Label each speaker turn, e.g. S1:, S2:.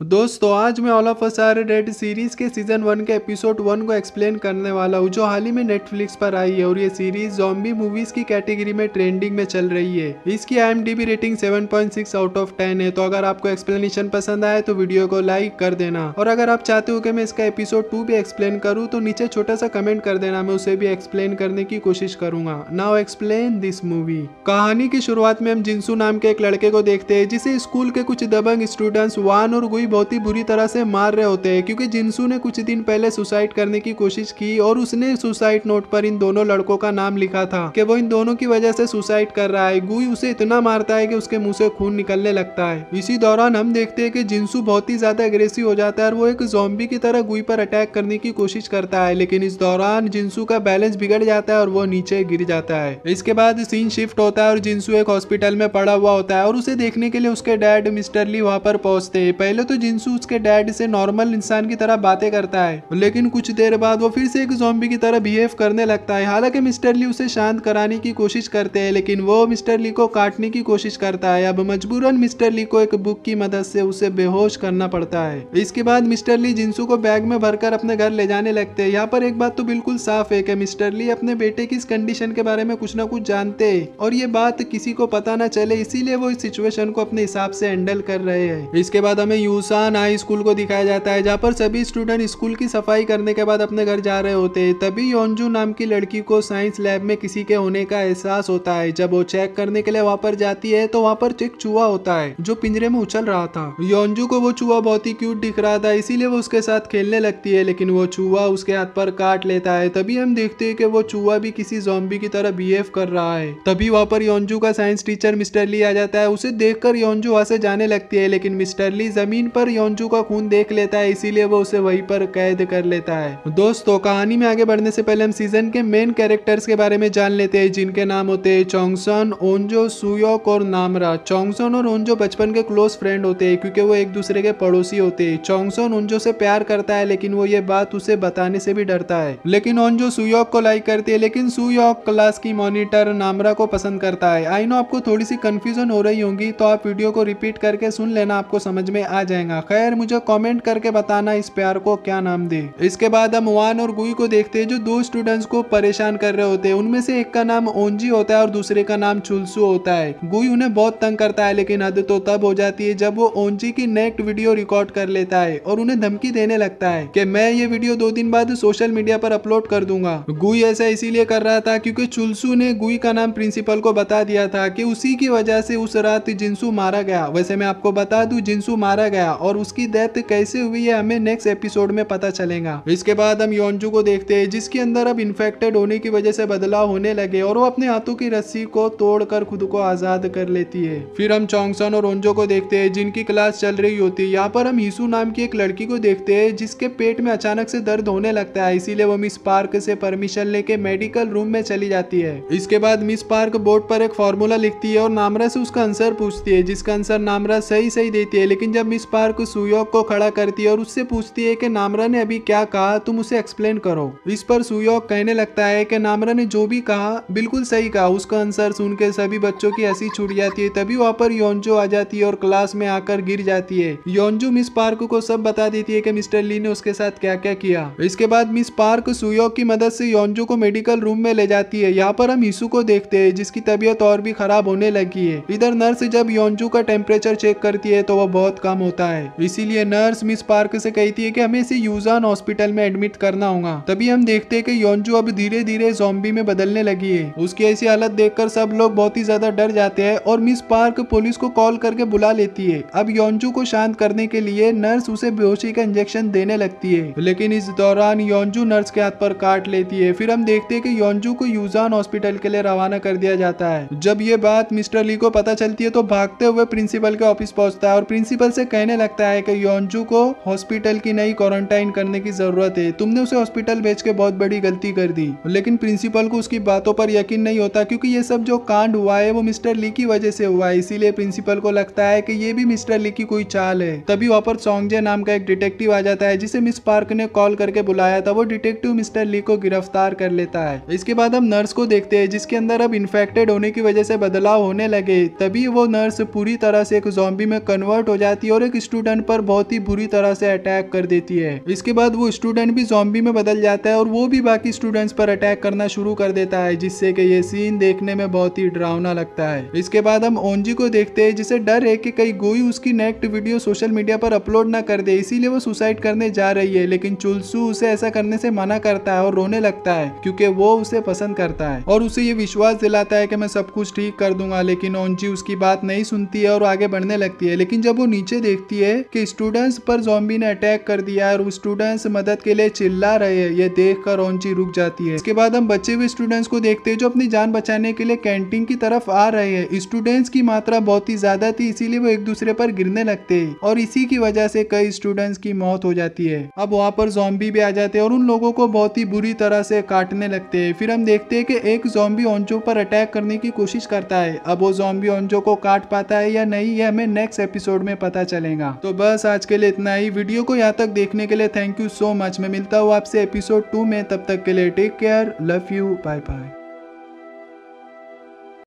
S1: दोस्तों, आज मैं All of Us Are Dead series के सीज़न वन के एपिसोड वन को एक्सप्लेन करने वाला हूँ, जो हाल ही में नेटफ्लिक्स पर आई है और ये सीरीज़ जॉम्बी मूवीज़ की कैटेगरी में ट्रेंडिंग में चल रही है। इसकी आई रेटिंग 7.6 आउट ऑफ़ 10 है तो अगर आपको एक्सप्लेनेशन पसंद आए तो वीडियो को लाइक कर देना। और अगर आप चाहते हो कि मैं इसका एपिसोड टू भी एक्सप्लेन करूँ तो नीचे छोटा सा कमेंट कर देना, मैं उसे भी एक्सप्लेन करने की कोशिश करूँगा। नाउ एक्सप्लेन दिस मूवी कहानी की शुरुआत में हम जिंसू नाम के एक लड़के को देखते हैं, जिसे स्कूल के कुछ दबंग स्टूडेंट्स वान और गुई बहुत ही बुरी तरह से मार रहे होते हैं, क्योंकि जिंसू ने कुछ दिन पहले सुसाइड करने की कोशिश की और उसने सुसाइड नोट पर इन दोनों लड़कों का नाम लिखा था कि वो इन दोनों की वजह से सुसाइड कर रहा है। गुई उसे इतना मारता है कि उसके मुँह से खून निकलने लगता है। इसी दौरान हम देखते हैं कि जिंसू बहुत ही ज़्यादा एग्रेसिव हो जाता है और वो एक जोम्बी की तरह गुई पर अटैक करने की कोशिश करता है, लेकिन इस दौरान जिंसू का बैलेंस बिगड़ जाता है और वो नीचे गिर जाता है। इसके बाद सीन शिफ्ट होता है और जिंसू एक हॉस्पिटल में पड़ा हुआ होता है और उसे देखने के लिए उसके डैड मिस्टर ली वहाँ पर पहुँचते हैं। पहले तो जिंसू उसके डैड से नॉर्मल इंसान की तरह बातें करता है, लेकिन कुछ देर बाद वो फिर से एक जोम्बी की तरह बिहेव करने लगता है। हालाँकि मिस्टर ली उसे शांत कराने की कोशिश करते हैं, लेकिन वो मिस्टर ली को काटने की कोशिश करता है। अब मजबूरन मिस्टर ली को एक बुक की मदद से उसे बेहोश करना पड़ता है। इसके बाद मिस्टर ली जिंसू को बैग में भरकर अपने घर ले जाने लगते हैं। यहाँ पर एक बात तो बिल्कुल साफ़ है कि मिस्टर ली अपने बेटे की इस कंडीशन के बारे में कुछ ना कुछ जानते हैं, और ये बात किसी को पता ना चले, इसीलिए वो इस सिचुएशन को अपने हिसाब से हैंडल कर रहे हैं। इसके बाद हमें यूसान हाई स्कूल को दिखाया जाता है। जहाँ पर सभी स्टूडेंट स्कूल की सफ़ाई करने के बाद अपने घर जा रहे होते हैं, तभी योंजू नाम की लड़की को साइंस लैब में किसी के होने का एहसास होता है। जब वो चेक करने के लिए वहाँ पर जाती है तो वहाँ पर एक चूहा होता है, जो पिंजरे में उछल रहा था। योंजू को वो चूहा बहुत ही क्यूट दिख रहा था, इसीलिए वो उसके साथ खेलने लगती है, लेकिन वो चूहा उसके हाथ पर काट लेता है। तभी हम देखते हैं की वो चूहा भी किसी जोम्बी की तरह बिहेव कर रहा है। तभी वहाँ पर योंजू का साइंस टीचर मिस्टर ली आ जाता है। उसे देखकर योंजू वहाँ से जाने लगती है, लेकिन मिस्टर ली ज़मीन पर योंजू का खून देख लेता है, इसीलिए वो उसे वहीं पर कैद कर लेता है। दोस्तों, कहानी में आगे बढ़ने से पहले हम सीज़न के मेन कैरेक्टर्स के बारे में जान लेते हैं, जिनके नाम होते हैं चोंगसन ओंजो सुयोक और नामरा चोंगसन और ओंजो बचपन के क्लोज फ्रेंड होते हैं, क्योंकि वो एक दूसरे के पड़ोसी होते हैं। चोंगसन ओंजो से प्यार करता है, लेकिन वो ये बात उसे बताने से भी डरता है। लेकिन ओंजो सुयोक को लाइक करती है, लेकिन सुयोक क्लास की मॉनिटर नामरा को पसंद करता है। आई नो आपको थोड़ी सी कंफ्यूजन हो रही होगी तो आप वीडियो को रिपीट करके सुन लेना, आपको समझ में आ जाएगा। खैर, मुझे कॉमेंट करके बताना इस प्यार को क्या नाम दे। इसके बाद हम वान और गुई को देखते हैं, जो दो स्टूडेंट्स को परेशान कर रहे होते हैं। उनमें से एक का नाम ओंजी होता है और दूसरे का नाम चुलसू होता है। गुई उन्हें बहुत तंग करता है, लेकिन हद तो तब हो जाती है जब वो ओंजी की नेक्स्ट वीडियो रिकॉर्ड कर लेता है और उन्हें धमकी देने लगता है कि मैं ये वीडियो दो दिन बाद सोशल मीडिया पर अपलोड कर दूँगा। गुई ऐसा इसीलिए कर रहा था क्योंकि चुलसू ने गुई का नाम प्रिंसिपल को बता दिया था कि उसी की वजह से उस रात जिंसू मारा गया। वैसे मैं आपको बता दू जिंसू मारा गया और उसकी डेथ कैसे हुई है हमें नेक्स्ट एपिसोड में पता चलेगा। इसके बाद हम योंजू को देखते हैं, जिसके अंदर अब इन्फेक्टेड होने की वजह से बदलाव होने लगे और वो अपने हाथों की रस्सी को तोड़कर खुद को आज़ाद कर लेती है। फिर हम चौंगसन और ओंजो को देखते हैं, जिनकी क्लास चल रही होती है। यहाँ पर हम हीसू नाम की एक लड़की को देखते हैं, जिसके पेट में अचानक से दर्द होने लगता है, इसीलिए वो मिस पार्क से परमिशन लेके मेडिकल रूम में चली जाती है। इसके बाद मिस पार्क बोर्ड पर एक फॉर्मूला लिखती है और नामरा से उसका आंसर पूछती है, जिसका आंसर नामरा सही सही देती है, लेकिन जब मिस पार्क सुयोग को खड़ा करती है और उससे पूछती है कि, नामरा ने अभी क्या कहा? तुम उसे एक्सप्लेन करो. इस पर सुयोग कहने लगता है कि, नामरा ने जो भी कहा, बिल्कुल सही कहा। उसका आंसर सुन के सभी बच्चों की हँसी छूट जाती है। तभी वहाँ पर योंजो आ जाती है और क्लास में आकर गिर जाती है। योंजो मिस पार्क को सब बता देती है कि मिस्टर ली ने उसके साथ क्या क्या किया। इसके बाद मिस पार्क सुयोग की मदद से योंजो को मेडिकल रूम में ले जाती है। यहाँ पर हम ईसु को देखते हैं, जिसकी तबीयत और भी खराब होने लगी है। इधर नर्स जब योंजू का टेम्परेचर चेक करती है तो वह बहुत कम होता है। इसीलिए नर्स मिस पार्क से कहती है कि हमें इसे यूजान हॉस्पिटल में एडमिट करना होगा। तभी हम देखते हैं कि योंजू अब धीरे धीरे जोम्बी में बदलने लगी है। उसकी ऐसी हालत देखकर सब लोग बहुत ही ज़्यादा डर जाते हैं और मिस पार्क पुलिस को कॉल करके बुला लेती है। अब योंजू को शांत करने के लिए नर्स उसे बेहोशी का इंजेक्शन देने लगती है। लेकिन इस दौरान योंजू नर्स के हाथ पर काट लेती है। फिर हम देखते हैं कि योंजू को यूजान हॉस्पिटल के लिए रवाना कर दिया जाता है। जब ये बात मिस्टर ली को पता चलती है तो भागते हुए प्रिंसिपल के ऑफ़िस पहुँचता है और प्रिंसिपल से कहने लगता है कि योंजू को हॉस्पिटल की नई क्वारंटाइन करने की ज़रूरत है। तुमने उसे हॉस्पिटल भेज के बहुत बड़ी गलती कर दी। लेकिन प्रिंसिपल को उसकी बातों पर यकीन नहीं होता क्योंकि ये सब जो कांड हुआ है वो मिस्टर ली की वजह से हुआ है। इसीलिए प्रिंसिपल को लगता है कि ये भी मिस्टर ली की कोई चाल है। तभी वहाँ पर सोंगजे नाम का एक डिटेक्टिव आ जाता है, जिसे मिस पार्क ने कॉल करके बुलाया था। वो डिटेक्टिव मिस्टर ली को गिरफ़्तार कर लेता है। इसके बाद हम नर्स को देखते हैं, जिसके अंदर अब इन्फेक्टेड होने की वजह से बदलाव होने लगे। तभी वो नर्स पूरी तरह से एक जॉम्बी में कन्वर्ट हो जाती है और एक स्टूडेंट पर बहुत ही बुरी तरह से अटैक कर देती है। इसके बाद वो स्टूडेंट भी जॉम्बी में बदल जाता है और वो भी बाकी स्टूडेंट्स पर अटैक करना शुरू कर देता है, जिससे कि ये सीन देखने में बहुत ही डरावना लगता है। इसके बाद हम ओंजी को देखते हैं, जिसे डर है कि कहीं गोई उसकी नेक्स्ट वीडियो सोशल मीडिया पर अपलोड ना कर दे, इसीलिए वो सुसाइड करने जा रही है, लेकिन चुलसू उसे ऐसा करने से मना करता है और रोने लगता है, क्योंकि वो उसे पसंद करता है। और उसे ये विश्वास दिलाता है कि मैं सब कुछ ठीक कर दूँगा, लेकिन ओंजी उसकी बात नहीं सुनती है और आगे बढ़ने लगती है, लेकिन जब वो नीचे देखती है कि स्टूडेंट्स पर जॉम्बी ने अटैक कर दिया और स्टूडेंट्स मदद के लिए चिल्ला रहे हैं। ये देख कर ओंची रुक जाती है। इसके बाद हम बचे हुए स्टूडेंट्स को देखते हैं जो अपनी जान बचाने के लिए कैंटीन की तरफ़ आ रहे हैं। स्टूडेंट्स की मात्रा बहुत ही ज़्यादा थी, इसीलिए वो एक दूसरे पर गिरने लगते हैं। और इसी की वजह से कई स्टूडेंट्स की मौत हो जाती है। अब वहाँ पर जॉम्बी भी आ जाते हैं और उन लोगों को बहुत ही बुरी तरह से काटने लगते हैं। फिर हम देखते हैं कि एक जॉम्बी ओंचो पर अटैक करने की कोशिश करता है। अब वो जॉम्बी ओंचो को काट पाता है या नहीं ये हमें नेक्स्ट एपिसोड में पता चलेगा। तो बस आज के लिए इतना ही। वीडियो को यहाँ तक देखने के लिए थैंक यू सो मच मैं मिलता हूँ आपसे एपिसोड टू में। तब तक के लिए take care love you bye bye